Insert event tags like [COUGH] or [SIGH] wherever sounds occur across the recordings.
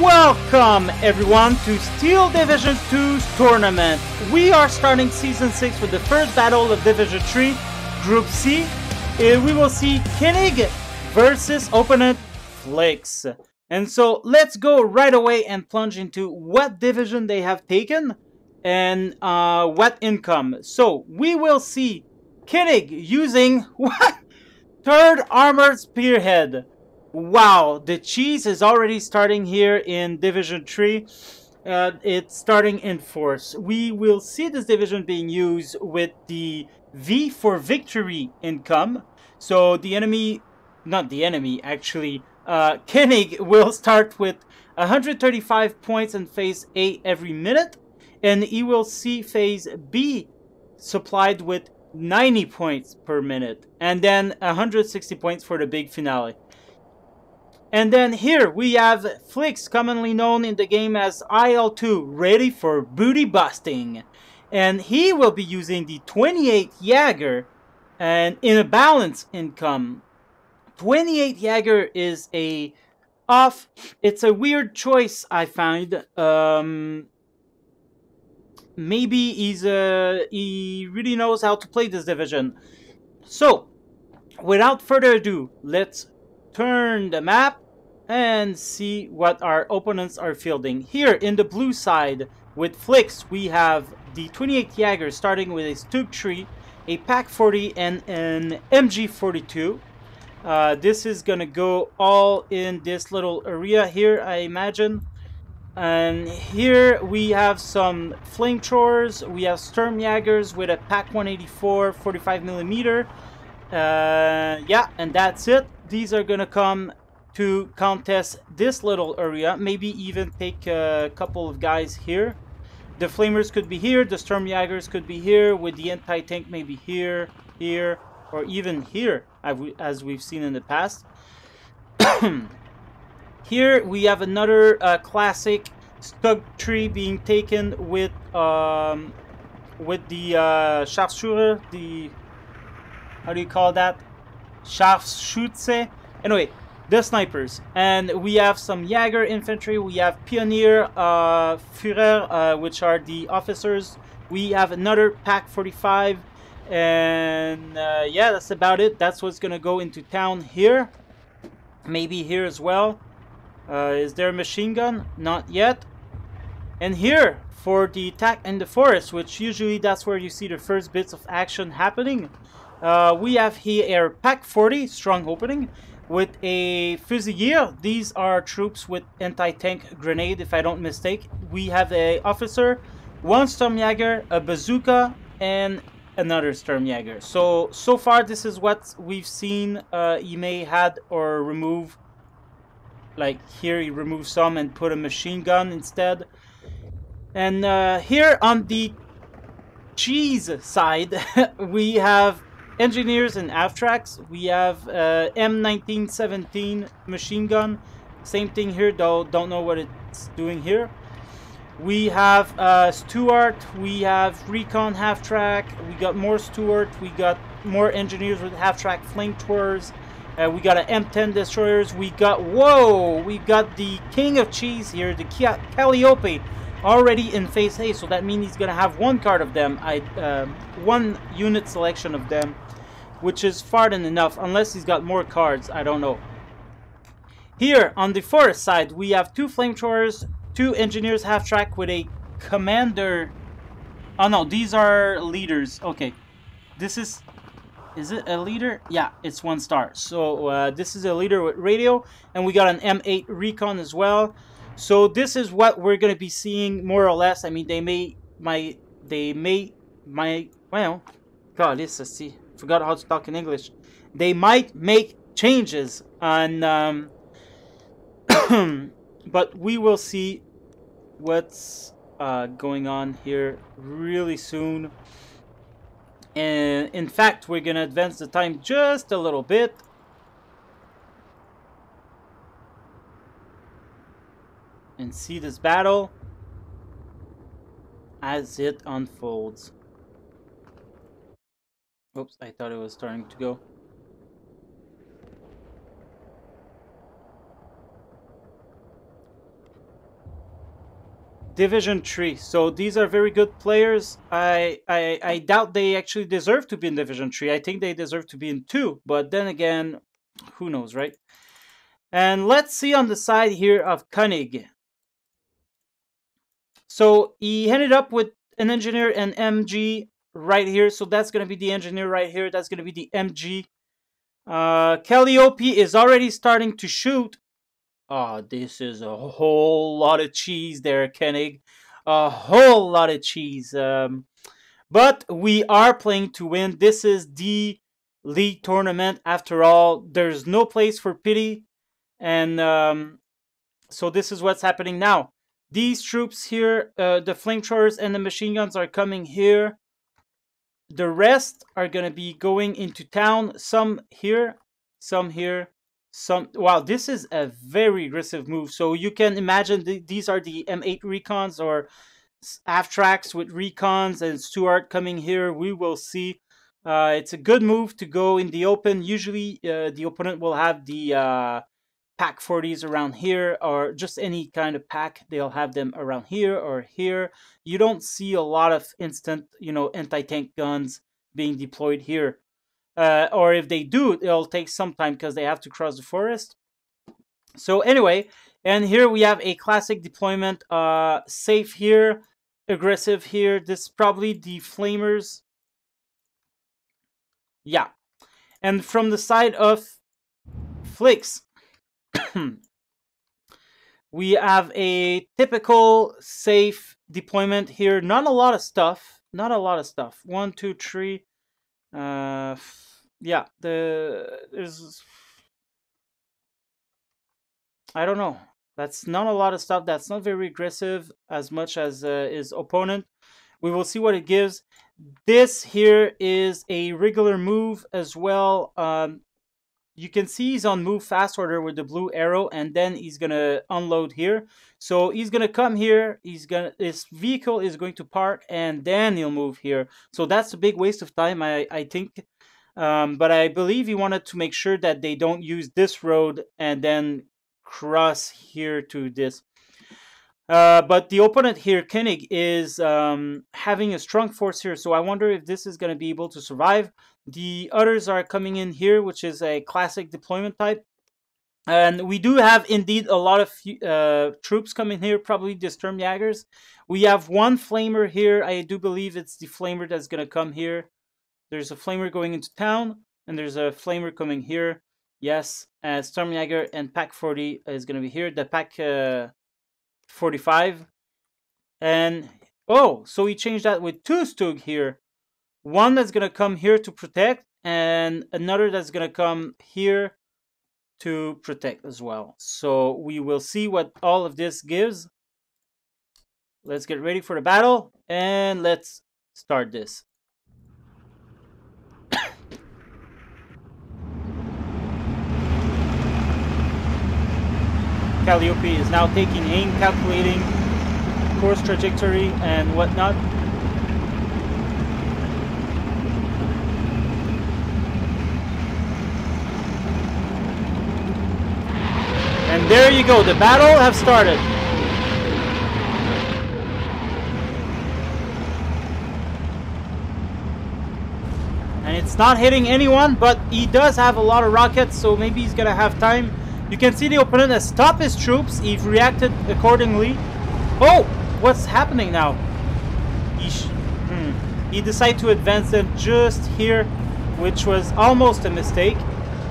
Welcome everyone to Steel Division 2's tournament. We are starting Season 6 with the first battle of Division 3, Group C. Uh, we will see Koenig versus opponent Flix. And so let's go right away and plunge into what division they have taken and uh, what income. So we will see Koenig using [LAUGHS] what? Third Armored Spearhead. Wow, the cheese is already starting here in Division 3. Uh, it's starting in force. We will see this division being used with the V for victory income. So the enemy, not the enemy, actually, uh, [LAUGHS] Koenig will start with 135 points in phase A every minute. And he will see phase B supplied with 90 points per minute. And then 160 points for the big finale. And then here we have Flix, commonly known in the game as IL2, ready for booty busting. And he will be using the 28 Jaeger and in a balance income. 28 Jaeger is a off, it's a weird choice I find. Um, maybe he's uh, he really knows how to play this division. So, without further ado, let's turn the map and see what our opponents are fielding. Here in the blue side with Flix, we have the 28 Jaeger starting with a Stug Tree, a Pak 40, and an MG42. Uh, this is gonna go all in this little area here, I imagine. And here we have some flamethrowers. We have Sturmjagers with a Pak 184 45 millimeter. Uh, yeah, and that's it these are gonna come to contest this little area, maybe even take a couple of guys here. The Flamers could be here, the Sturmjagers could be here, with the anti-tank maybe here, here, or even here, as we've seen in the past. [COUGHS] here we have another uh, classic Stug tree being taken with um, with the uh, the how do you call that? Scharfschütze. Anyway, the snipers. And we have some Jaeger infantry. We have Pioneer, uh, Führer, uh, which are the officers. We have another Pak 45. And uh, yeah, that's about it. That's what's to go into town here. Maybe here as well. Uh, is there a machine gun? Not yet. And here, for the attack in the forest, which usually that's where you see the first bits of action happening. Uh, we have here a Pak 40 strong opening with a Fusilier. These are troops with anti-tank grenade, if I don't mistake. We have a officer, one Sturmjäger, a bazooka, and another Sturmjäger. So, so far this is what we've seen uh, may had or remove. Like here he removed some and put a machine gun instead. And uh, here on the cheese side, [LAUGHS] we have engineers and AFTRACs. We have uh, M1917 machine gun. Same thing here, though don't know what it's doing here. We have uh, Stuart, we have Recon half track, we got more Stuart, we got more engineers with half track flamethrowers, uh, we got an M10 destroyers, we got, whoa, we got the king of cheese here, the Calliope, already in phase A, so that means he's gonna have one card of them, I, uh, one unit selection of them which is far than enough, unless he's got more cards, I don't know. Here, on the forest side, we have two flamethrowers, two engineers half-track with a commander... Oh no, these are leaders. Okay. This is... Is it a leader? Yeah, it's one star. So uh, this is a leader with radio, and we got an M8 Recon as well. So this is what we're going to be seeing more or less. I mean, they may... my They may... My... Well... God, this is... see forgot how to talk in English. They might make changes and um, [COUGHS] but we will see what's uh, going on here really soon. And in fact, we're gonna advance the time just a little bit. And see this battle as it unfolds. Oops, I thought it was starting to go. Division 3. So these are very good players. I, I I doubt they actually deserve to be in Division 3. I think they deserve to be in 2. But then again, who knows, right? And let's see on the side here of Koenig. So he ended up with an engineer and MG right here. So that's going to be the engineer right here. That's going to be the MG. Uh, Calliope is already starting to shoot. Oh, this is a whole lot of cheese there, Koenig. A whole lot of cheese. Um, but we are playing to win. This is the league tournament. After all, there's no place for pity. And um, so this is what's happening now. These troops here, uh, the flamethrowers and the machine guns are coming here. The rest are going to be going into town. Some here, some here, some... Wow, this is a very aggressive move. So you can imagine th these are the M8 recons or AFTRACs with recons and Stuart coming here. We will see. Uh, it's a good move to go in the open. Usually uh, the opponent will have the PaK 40s around here or just any kind of pack they'll have them around here or here. You don't see a lot of instant you know anti-tank guns being deployed here. Uh, or if they do it'll take some time because they have to cross the forest. So anyway and here we have a classic deployment uh safe here aggressive here. This is probably the flamers. Yeah. And from the side of Flix [COUGHS] we have a typical safe deployment here. Not a lot of stuff. Not a lot of stuff. One, two, three. Uh, yeah, the there's. I don't know. That's not a lot of stuff. That's not very aggressive as much as uh, his opponent. We will see what it gives. This here is a regular move as well. Um, you can see he's on move fast order with the blue arrow and then he's gonna unload here. So he's gonna come here he's gonna his vehicle is going to park and then he'll move here. So that's a big waste of time i i think. Um, but i believe he wanted to make sure that they don't use this road and then cross here to this uh, but the opponent here, Koenig, is um, having a strong force here, so I wonder if this is going to be able to survive. The others are coming in here, which is a classic deployment type. And we do have indeed a lot of uh, troops coming here, probably the Sturmjagers. We have one flamer here. I do believe it's the flamer that's going to come here. There's a flamer going into town, and there's a flamer coming here. Yes, uh, Sturmjager and Pak 40 is going to be here. The Pack uh, 45. And, oh, so we changed that with two Stug here. One that's going to come here to protect, and another that's going to come here to protect as well. So we will see what all of this gives. Let's get ready for the battle, and let's start this. Calliope is now taking aim, calculating course trajectory and whatnot. And there you go, the battle has started. And it's not hitting anyone, but he does have a lot of rockets, so maybe he's gonna have time you can see the opponent has stopped his troops. He reacted accordingly. Oh! What's happening now? He, hmm. he decided to advance them just here, which was almost a mistake.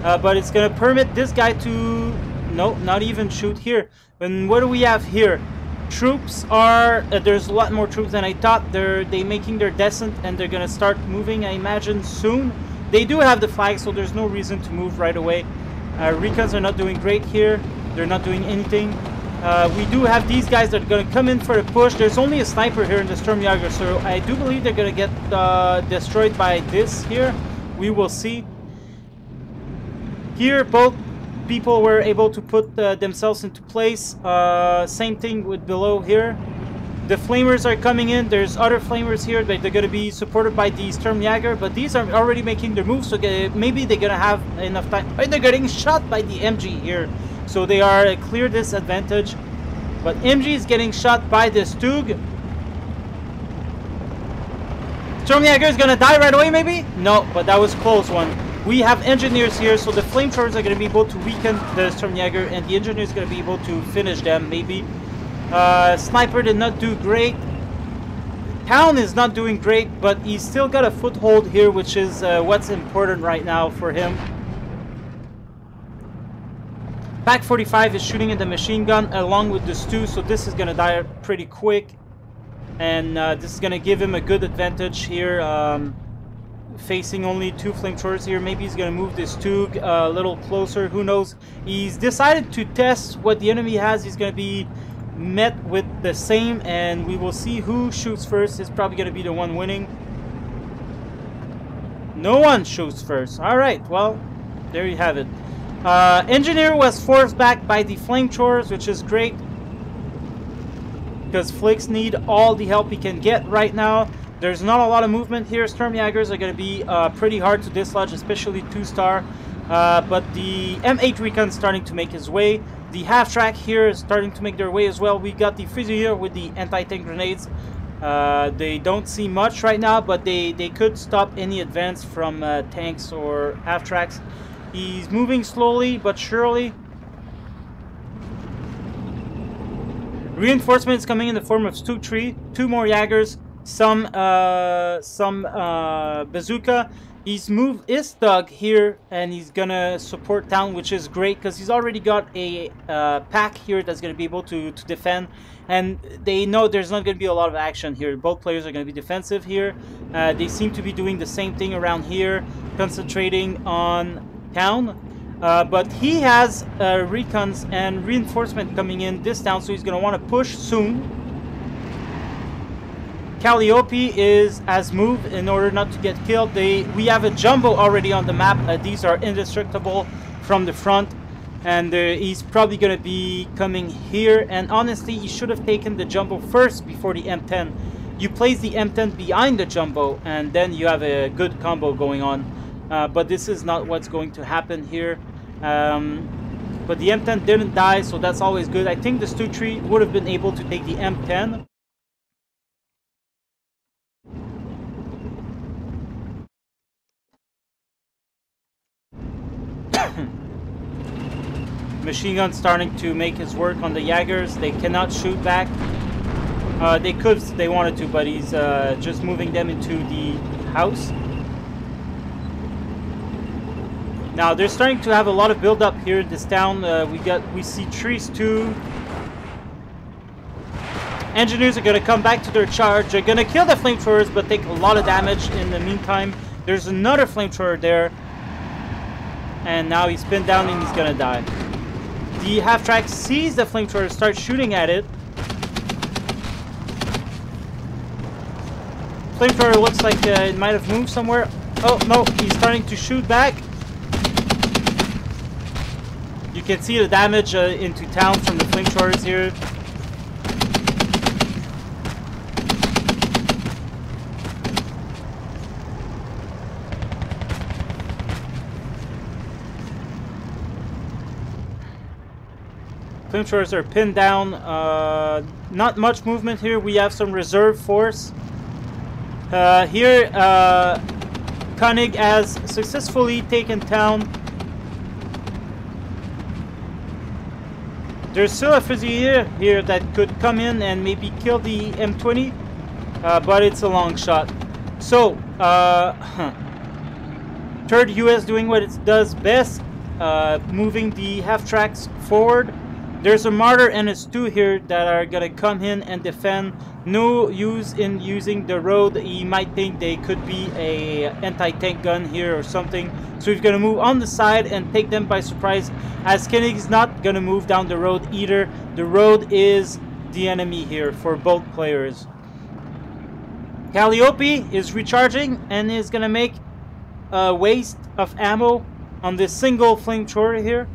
Uh, but it's going to permit this guy to... No, not even shoot here. And what do we have here? Troops are... Uh, there's a lot more troops than I thought. They're they making their descent and they're going to start moving, I imagine, soon. They do have the flag, so there's no reason to move right away. Uh, recons are not doing great here. They're not doing anything. Uh, we do have these guys that are going to come in for a push. There's only a sniper here in the Sturmjäger, so I do believe they're going to get uh, destroyed by this here. We will see. Here, both people were able to put uh, themselves into place. Uh, same thing with below here. The flamers are coming in. There's other flamers here. But they're going to be supported by the Sturmjäger, but these are already making their moves, so maybe they're going to have enough time. they're getting shot by the MG here, so they are a clear disadvantage. But MG is getting shot by the Stug. Sturmjäger is gonna die right away, maybe? No, but that was close one. We have engineers here, so the flamethrowers are gonna be able to weaken the Sturmjäger, and the engineer is gonna be able to finish them, maybe. Uh, Sniper did not do great. Town is not doing great, but he's still got a foothold here, which is uh, what's important right now for him. Pak 45 is shooting at the machine gun along with the Stu, so this is going to die pretty quick. And uh, this is going to give him a good advantage here. Um, facing only two flamethrowers here. Maybe he's going to move this Tug a little closer. Who knows? He's decided to test what the enemy has. He's going to be met with the same, and we will see who shoots first. Is probably going to be the one winning. No one shoots first. All right, well, there you have it. Uh, Engineer was forced back by the flame flamethrowers, which is great. Because Flix need all the help he can get right now. There's not a lot of movement here. Sturmjagers are going to be uh, pretty hard to dislodge, especially 2-star. Uh, but the M8 Recon starting to make his way. The half-track here is starting to make their way as well. We got the freezer here with the anti-tank grenades. Uh, they don't see much right now, but they, they could stop any advance from uh, tanks or half-tracks. He's moving slowly but surely. Reinforcements coming in the form of Stu Tree, two more Jaegers, some uh, some uh, bazooka. He's moved his thug here and he's gonna support town, which is great because he's already got a uh, pack here that's gonna be able to, to defend. And they know there's not gonna be a lot of action here. Both players are gonna be defensive here. Uh, they seem to be doing the same thing around here, concentrating on town. Uh, but he has uh, recons and reinforcement coming in this town, so he's want to push soon. Calliope is as moved in order not to get killed. They We have a jumbo already on the map. Uh, these are indestructible from the front. And uh, he's probably going to be coming here. And honestly, he should have taken the jumbo first before the M10. You place the M10 behind the jumbo, and then you have a good combo going on. Uh, but this is not what's going to happen here. Um, but the M10 didn't die, so that's always good. I think the Stu Tree would have been able to take the M10. Machine gun starting to make his work on the Jaegers. They cannot shoot back. Uh, they could if they wanted to, but he's uh, just moving them into the house. Now they're starting to have a lot of build up here in this town. Uh, we got we see trees too. Engineers are gonna come back to their charge. They're gonna kill the flamethrowers, but take a lot of damage in the meantime. There's another flamethrower there, and now he's pinned down and he's gonna die. The half track sees the flamethrower, starts shooting at it. Flamethrower looks like uh, it might have moved somewhere. Oh no, he's starting to shoot back. You can see the damage uh, into town from the flamethrowers here. Flamethrowers are pinned down. Uh, not much movement here. We have some reserve force. Uh, here, uh, Koenig has successfully taken town There's still a Fusilier here that could come in and maybe kill the M20, uh, but it's a long shot. So, uh, [LAUGHS] third US doing what it does best, uh, moving the half tracks forward. There's a Marder and a Stu here that are gonna come in and defend. No use in using the road. He might think they could be a anti-tank gun here or something. So he's gonna move on the side and take them by surprise. As Koenig's not gonna move down the road either. The road is the enemy here for both players. Calliope is recharging and is gonna make a waste of ammo on this single flamethrower here.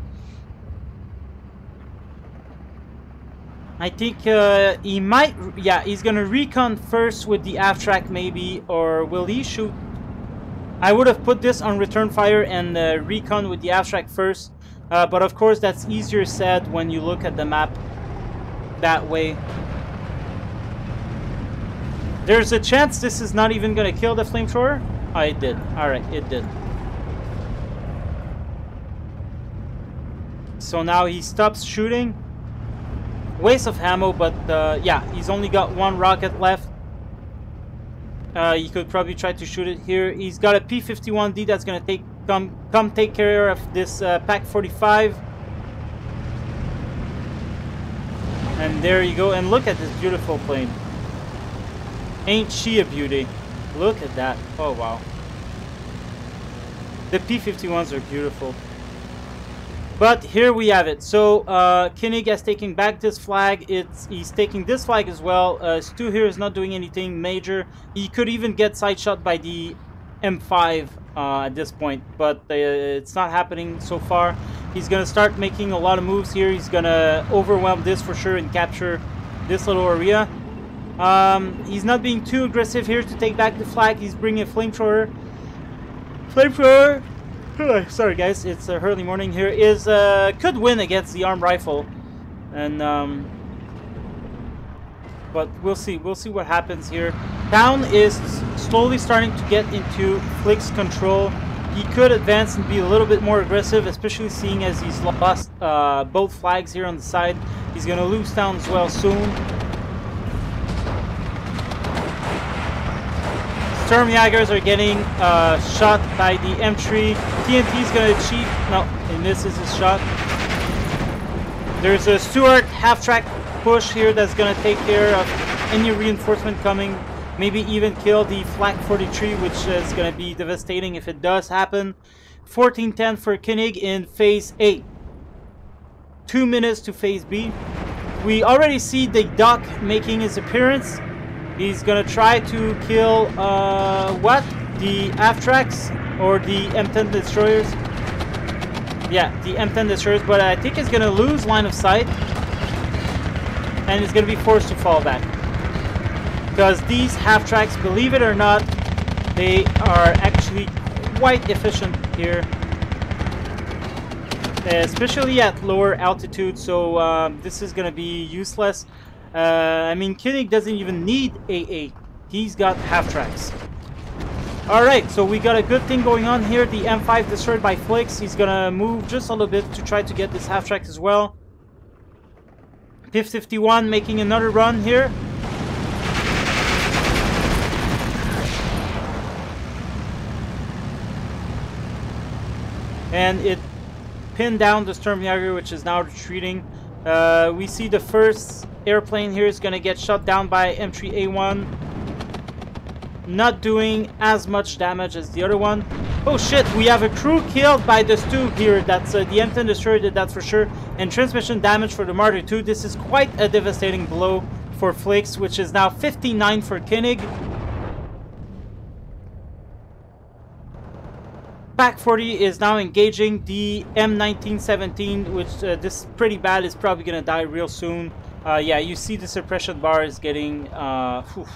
I think uh, he might, yeah, he's gonna recon first with the half track maybe, or will he shoot? I would have put this on return fire and uh, recon with the half track first, uh, but of course that's easier said when you look at the map. that way. There's a chance this is not even to kill the flamethrower. Oh, it did. Alright, it did. So now he stops shooting. Waste of ammo, but uh, yeah, he's only got one rocket left. Uh, you could probably try to shoot it here. He's got a P-51D that's gonna take come come take care of this uh, Pak 45. And there you go. And look at this beautiful plane. Ain't she a beauty? Look at that. Oh wow. The P-51s are beautiful. But here we have it. So uh, Koenig has taken back this flag. It's He's taking this flag as well. Uh, Stu here is not doing anything major. He could even get side shot by the M5 uh, at this point. But uh, it's not happening so far. He's going to start making a lot of moves here. He's going to overwhelm this for sure and capture this little area. Um, he's not being too aggressive here to take back the flag. He's bringing a flamethrower. Flamethrower! [LAUGHS] sorry guys, it's uh, early morning here. Is uh, could win against the arm rifle, and um, but we'll see. We'll see what happens here. Town is slowly starting to get into Flick's control. He could advance and be a little bit more aggressive, especially seeing as he's lost uh, both flags here on the side. He's to lose town as well soon. Sturmjagers are getting uh, shot by the M3. TNT is going to cheat. No, and this is his shot. There's a Stuart half-track push here that's going to take care of any reinforcement coming. Maybe even kill the Flak 43, which is going to be devastating if it does happen. 1410 for Koenig in Phase A. Two minutes to Phase B. We already see the Duck making his appearance. He's gonna try to kill, uh, what? The AFTRACs or the M10 destroyers? Yeah, the M10 destroyers, but I think he's gonna lose line of sight. And he's gonna be forced to fall back. Because these half-tracks, believe it or not, they are actually quite efficient here. Especially at lower altitude, so um, this is gonna be useless. Uh, I mean, Koenig doesn't even need AA. He's got half-tracks. Alright, so we got a good thing going on here. The M5 destroyed by Flix. He's gonna move just a little bit to try to get this half-track as well. P-51 making another run here. And it pinned down the Sturmjäger, which is now retreating. Uh, we see the first airplane here is going to get shot down by M3A1. Not doing as much damage as the other one. Oh shit, we have a crew killed by the Stu here. That's uh, the M10 destroyed it, that's for sure. And transmission damage for the Marder 2. This is quite a devastating blow for Flix, which is now 59 for Koenig. Pak 40 is now engaging the M1917, which uh, this is pretty bad. is probably to die real soon. Uh, yeah, you see the suppression bar is getting, uh, whew,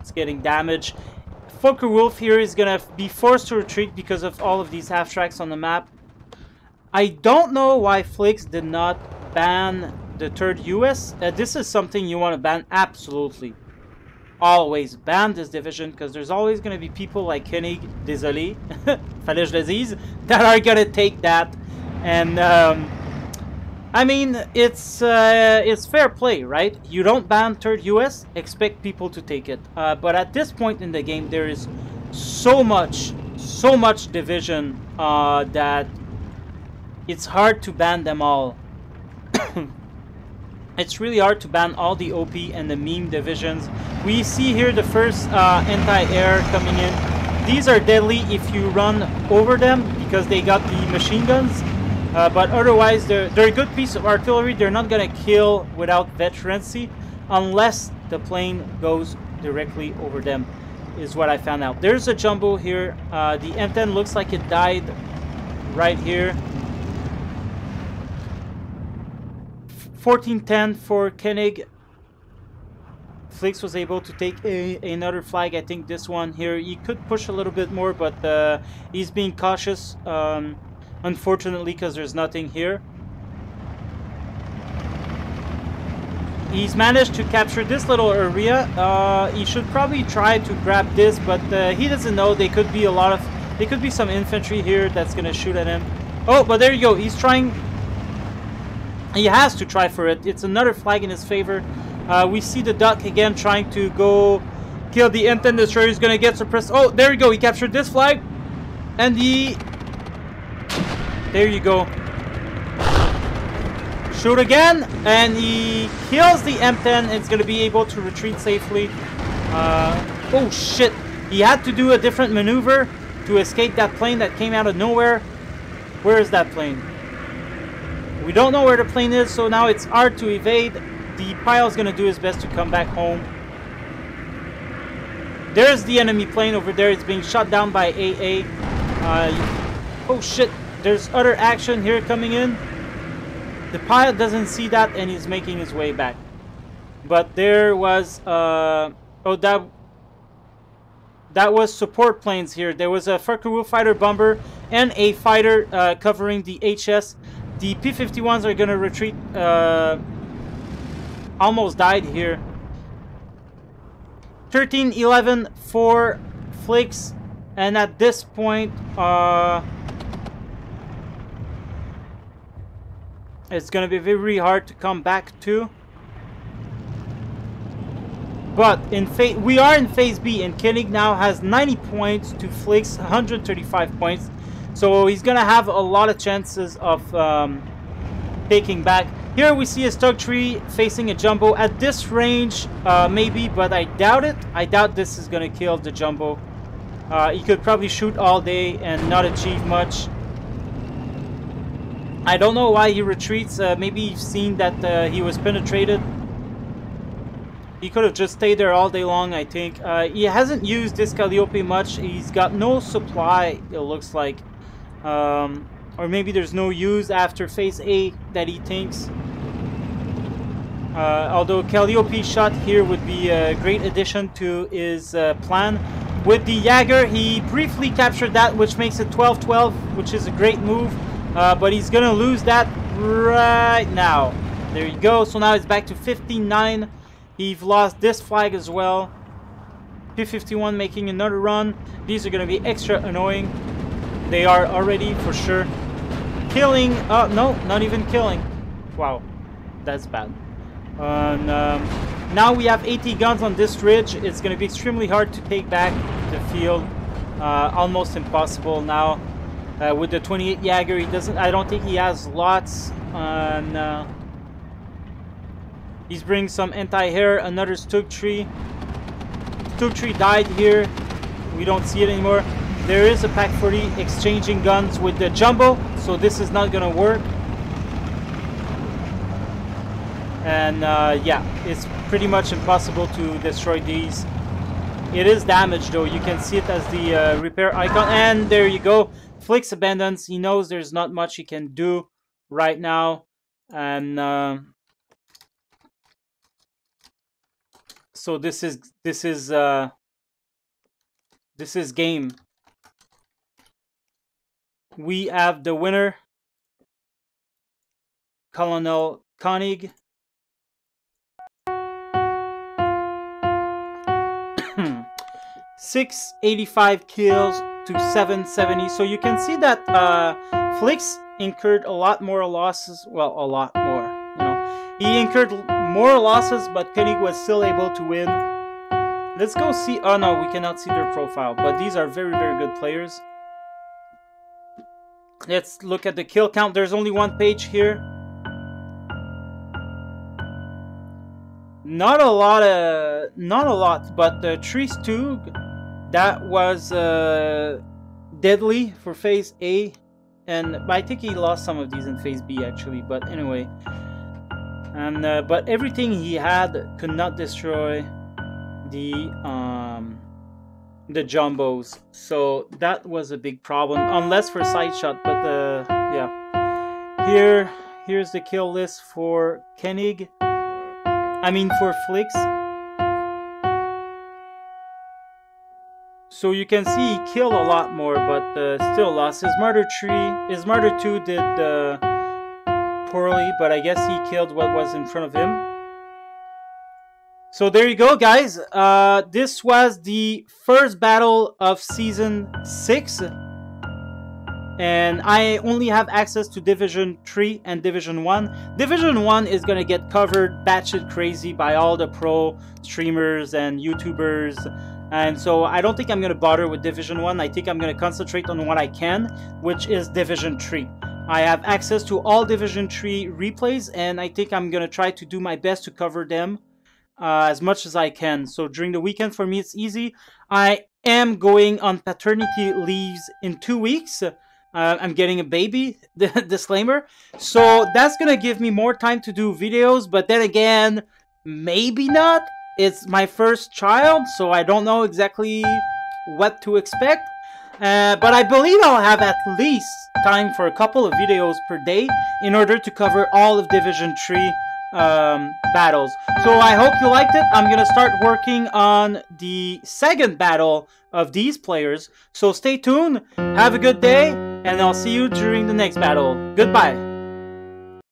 it's getting damaged. Focke-Wulf here is to be forced to retreat because of all of these half-tracks on the map. I don't know why Flix did not ban the third US. Uh, this is something you want to ban absolutely always ban this division because there's always going to be people like Koenig, désolé, [LAUGHS] fallait je le dise, that are going to take that. And, um, I mean, it's uh, it's fair play, right? You don't ban third US, expect people to take it. Uh, but at this point in the game, there is so much, so much division uh, that it's hard to ban them all. [COUGHS] it's really hard to ban all the OP and the meme divisions. We see here the first uh, anti-air coming in. These are deadly if you run over them because they got the machine guns. Uh, but otherwise, they're, they're a good piece of artillery. They're not going to kill without veterancy unless the plane goes directly over them is what I found out. There's a jumbo here. Uh, the M10 looks like it died right here. 1410 for Koenig. Flix was able to take a, another flag. I think this one here, he could push a little bit more, but uh, he's being cautious, um, unfortunately, because there's nothing here. he's managed to capture this little area. Uh, he should probably try to grab this, but uh, he doesn't know. They could be a lot of, there could be some infantry here that's gonna shoot at him. Oh, but there you go. He's trying. He has to try for it. It's another flag in his favor. Uh, we see the duck again trying to go kill the M10 destroyer. He's gonna get suppressed. Oh, there you go. He captured this flag, and he. There you go. Shoot again, and he kills the M10. It's going to be able to retreat safely. Uh, oh shit! He had to do a different maneuver to escape that plane that came out of nowhere. Where is that plane? We don't know where the plane is, so now it's hard to evade. The pile's going to do his best to come back home. There's the enemy plane over there. It's being shot down by AA. Uh, oh shit! There's other action here coming in. The pilot doesn't see that and he's making his way back. But there was, uh, oh, that, that was support planes here. There was a Fokker fighter bomber and a fighter uh, covering the HS. The P-51s are going to retreat, uh, almost died here. 13, 11, 4 Flix. And at this point, uh, It's to be very hard to come back to. But in phase, we are in phase B, and Koenig now has 90 points to Flick's 135 points. So he's to have a lot of chances of um, taking back. Here we see a Stug Tree facing a Jumbo. At this range, uh, maybe, but I doubt it. I doubt this is to kill the Jumbo. Uh, he could probably shoot all day and not achieve much. I don't know why he retreats. Uh, maybe you've seen that uh, he was penetrated. He could have just stayed there all day long, I think. Uh, he hasn't used this Calliope much. He's got no supply, it looks like. Um, or maybe there's no use after phase A that he thinks. Uh, although Calliope shot here would be a great addition to his uh, plan. With the Jaeger, he briefly captured that, which makes it 12-12, which is a great move. Uh, but he's gonna lose that right now. There you go. So now it's back to 59. He's lost this flag as well. P51 making another run. These are gonna be extra annoying. They are already for sure. Killing. Oh, no, not even killing. Wow, that's bad. And um, now we have 80 guns on this ridge. It's gonna be extremely hard to take back the field. Uh, almost impossible now. Uh, with the 28 Jaeger, he doesn't. I don't think he has lots on. Uh, he's bringing some anti-air, another Stug tree. Stug tree died here. We don't see it anymore. There is a Pak 40 exchanging guns with the Jumbo, so this is not gonna work. And uh, yeah, it's pretty much impossible to destroy these. It is damaged though, you can see it as the uh, repair icon, and there you go. Flix abandons. He knows there's not much he can do right now. And uh, so this is this is uh, this is game. We have the winner, Colonel Koenig. [COUGHS] 685 kills, to 770. So you can see that uh, Flix incurred a lot more losses. Well, a lot more. You know, he incurred more losses, but Koenig was still able to win. Let's go see. Oh no, we cannot see their profile, but these are very, very good players. Let's look at the kill count. There's only one page here. Not a lot of, not a lot, but the Tree Stug that was uh, deadly for phase A, and I think he lost some of these in phase B actually. But anyway, and uh, but everything he had could not destroy the um, the jumbos, so that was a big problem. Unless for side shot, but uh, yeah. Here, here's the kill list for Koenig. I mean for Flix. So you can see he killed a lot more, but uh, still lost. His Marder tree, his Marder 2 did uh, poorly, but I guess he killed what was in front of him. So there you go, guys. Uh, this was the first battle of season six, and I only have access to Division Three and Division One. Division One is gonna get covered batshit crazy by all the pro streamers and YouTubers, and so I don't think I'm gonna bother with Division One. I think I'm gonna concentrate on what I can, which is Division Three. I have access to all Division 3 replays, and I think I'm going to try to do my best to cover them uh, as much as I can. So during the weekend, for me, it's easy. I am going on paternity leaves in two weeks. Uh, I'm getting a baby, [LAUGHS] disclaimer. So that's going to give me more time to do videos, but then again, maybe not. It's my first child, so I don't know exactly what to expect. Uh, but I believe I'll have at least time for a couple of videos per day in order to cover all of Division 3 um, battles. So I hope you liked it. I'm going to start working on the second battle of these players. So stay tuned, have a good day, and I'll see you during the next battle. Goodbye.